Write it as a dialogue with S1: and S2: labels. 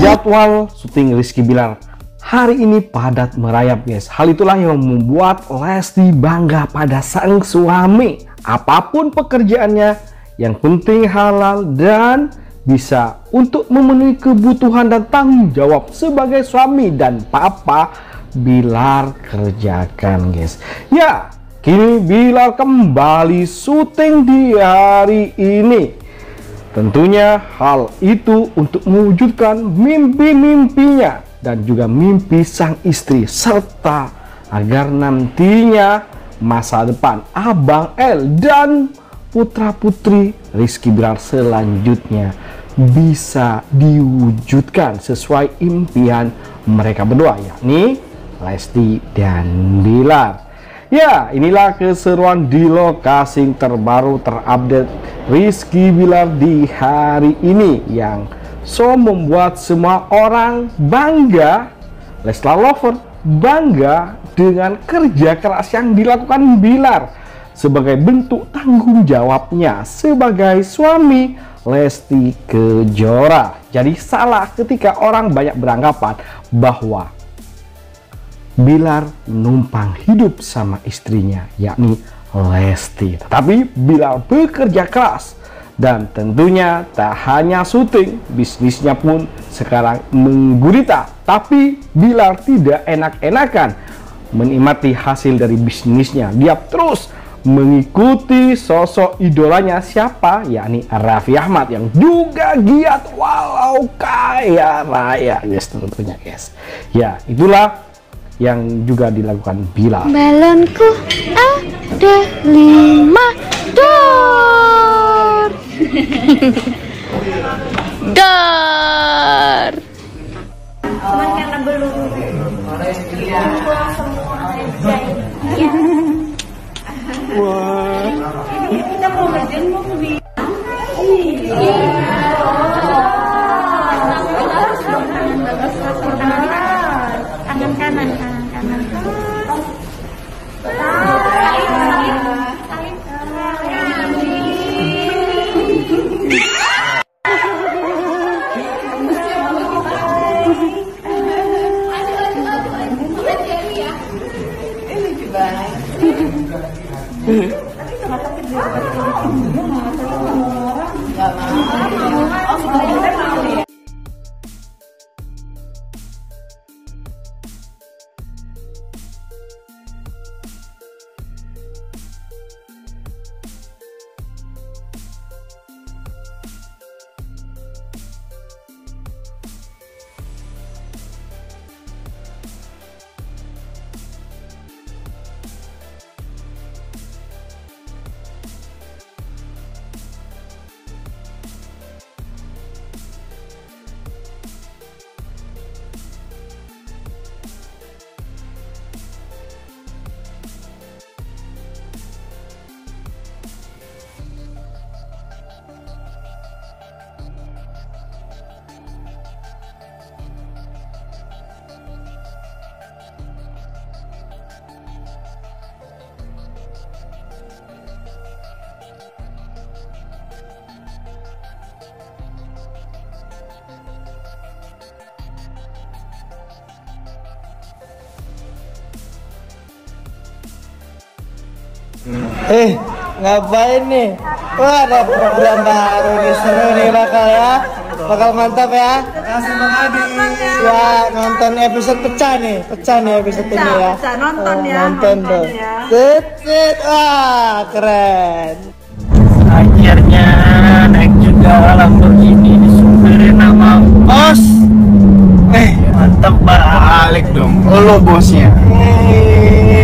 S1: Jadwal syuting Rizky Bilar hari ini padat merayap guys. Hal itulah yang membuat Lesti bangga pada sang suami. Apa pun pekerjaannya, yang penting halal dan bisa untuk memenuhi kebutuhan dan tanggung jawab sebagai suami dan papa Bilar kerjakan guys. Ya, kini Bilar kembali syuting di hari ini. Tentunya hal itu untuk mewujudkan mimpi-mimpinya dan juga mimpi sang istri serta agar nantinya masa depan Abang L dan putra-putri Rizky Bilar selanjutnya bisa diwujudkan sesuai impian mereka berdua yakni Lesti dan Bilar. Ya, inilah keseruan di lokasi terbaru terupdate Rizky Bilar di hari ini yang so membuat semua orang bangga, Leslar Lover bangga dengan kerja keras yang dilakukan Bilar sebagai bentuk tanggung jawabnya sebagai suami Lesti Kejora. Jadi salah ketika orang banyak beranggapan bahwa Bilar numpang hidup sama istrinya yakni Lesti. Tetapi Bilar bekerja keras dan tentunya tak hanya syuting, bisnisnya pun sekarang menggurita. Tapi Bilar tidak enak-enakan menikmati hasil dari bisnisnya. Dia terus mengikuti sosok idolanya siapa yakni Raffi Ahmad yang juga giat walau kaya raya guys tentunya guys ya itulah yang juga dilakukan Bila.
S2: Balonku ada lima Tapi sama sakit dia.
S3: Orang.
S2: Enggak mau. Oh, sebenarnya kan
S3: Eh, ngapain nih? Wah, ada program baru nih seru nih bakal ya. Bakal mantap ya. Kasih Bang Adi. Ya, nonton episode pecah nih. Pecah nih episode ini ya.
S4: Pecah, nonton
S3: Oh,
S4: ya,
S3: Nonton
S4: nonton
S3: tuh.
S4: ya.
S3: Sit, sit. Wah, keren.
S5: akhirnya naik juga Lamborghini disupirin sama bos eh mantap balik dong lo bosnya disupir ya